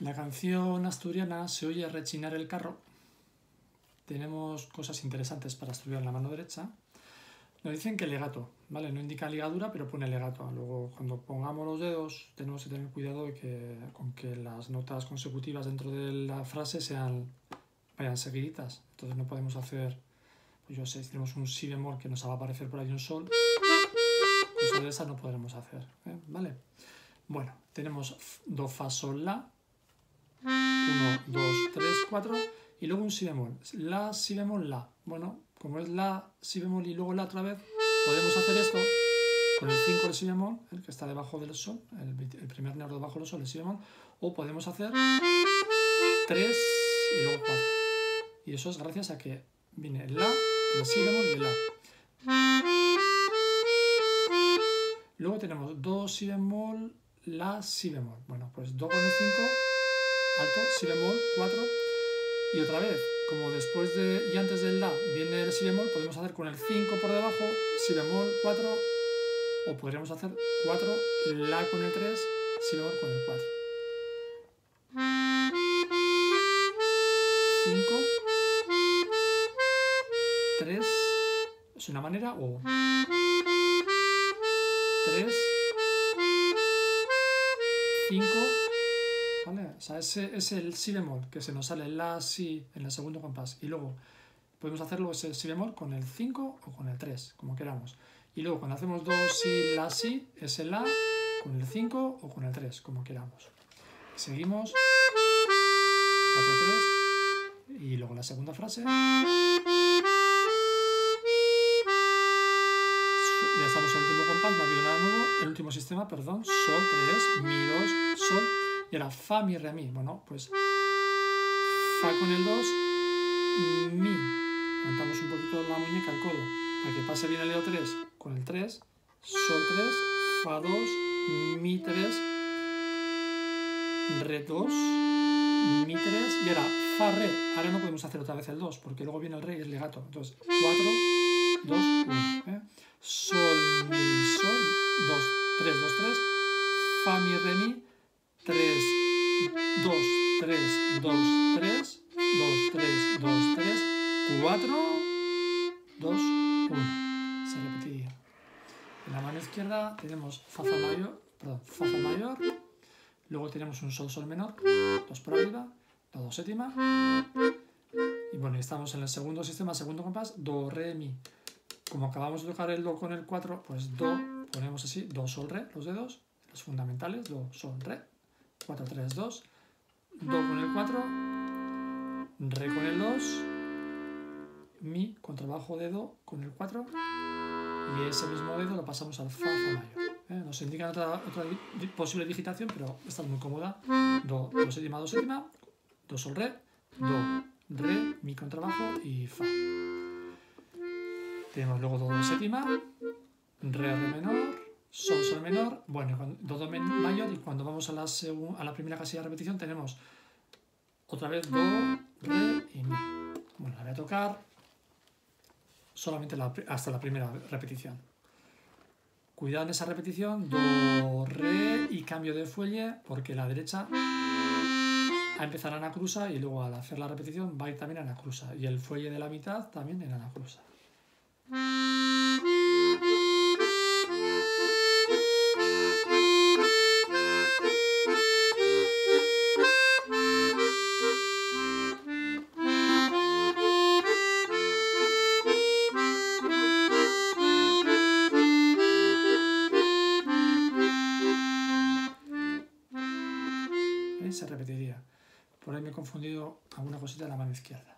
La canción asturiana se oye rechinar el carro. Tenemos cosas interesantes para estudiar en la mano derecha. Nos dicen que legato, ¿vale? No indica ligadura, pero pone legato. Luego, cuando pongamos los dedos, tenemos que tener cuidado de que, con que las notas consecutivas dentro de la frase sean, vayan seguiditas. Entonces no podemos hacer, pues yo sé, si tenemos un si bemol que nos va a aparecer por ahí un sol, cosa de esa no podremos hacer, ¿eh? ¿vale? Bueno, tenemos do, fa, sol, la, 1, 2, 3, 4, y luego un si bemol. La, si bemol, la. Bueno, como es la, si bemol y luego la otra vez, podemos hacer esto con el 5 el si bemol, el que está debajo del sol, el, primer negro debajo del sol, el si bemol, o podemos hacer 3 y luego 4. Y eso es gracias a que viene la, el si bemol y el la. Luego tenemos do, si bemol, la, si bemol. Bueno, pues do con el 5, alto, si bemol, 4. Y otra vez, como después de y antes del La viene el Si bemol, podemos hacer con el 5 por debajo, Si bemol 4, o podríamos hacer 4, La con el 3, Si bemol con el 4. 5, 3, es una manera, o 3, 5, o sea, ese es el si bemol, que se nos sale la, si en el segundo compás. Y luego podemos hacerlo ese si bemol con el 5 o con el 3, como queramos. Y luego cuando hacemos do, si, la, si, es el la con el 5 o con el 3, como queramos. Seguimos. 4, 3. Y luego la segunda frase. Ya estamos en el último compás, no ha habido nada nuevo. El último sistema, perdón, sol 3, mi 2, sol y era fa, mi, re, mi. Bueno, pues fa con el 2, mi. Levantamos un poquito la muñeca, el codo, para que pase bien el dedo 3 con el 3, sol 3, fa 2, mi 3, re 2, mi 3 y ahora fa, re. Ahora no podemos hacer otra vez el 2 porque luego viene el re y es legato. Entonces 4, 2, 1. Sol, mi, sol, 2, 3, 2, 3, fa, mi, re, mi, 3, 2, 3, 2, 3, 2, 3, 2, 3, 4, 2, 1. Se repetiría. En la mano izquierda tenemos fa, fa mayor, perdón, fa, fa mayor, luego tenemos un sol, sol menor, 2 por arriba, do, do séptima, y bueno, estamos en el segundo sistema, segundo compás, do, re, mi. Como acabamos de tocar el do con el 4, pues do, ponemos así, do, sol, re, los dedos, los fundamentales, do, sol, re, 4, 3, 2, Do con el 4, Re con el 2, Mi, contrabajo de Do con el 4, y ese mismo dedo lo pasamos al Fa, Fa mayor. ¿eh? Nos indican otra, otra, posible digitación, pero esta es muy cómoda. Do, Do séptima, Do séptima, Do, Sol, Re, Do, Re, Mi contrabajo y Fa. Tenemos luego Do, Do séptima, Re, Re menor, sol, sol menor, bueno, do, do mayor y cuando vamos a la, a la primera casilla de repetición tenemos otra vez do, re y mi. Bueno, la voy a tocar solamente la, hasta la primera repetición. Cuidado en esa repetición, do, re y cambio de fuelle porque la derecha a empezar anacrusa y luego al hacer la repetición va a ir también anacrusa y el fuelle de la mitad también en anacrusa. Se repetiría. Por ahí me he confundido alguna cosita en la mano izquierda.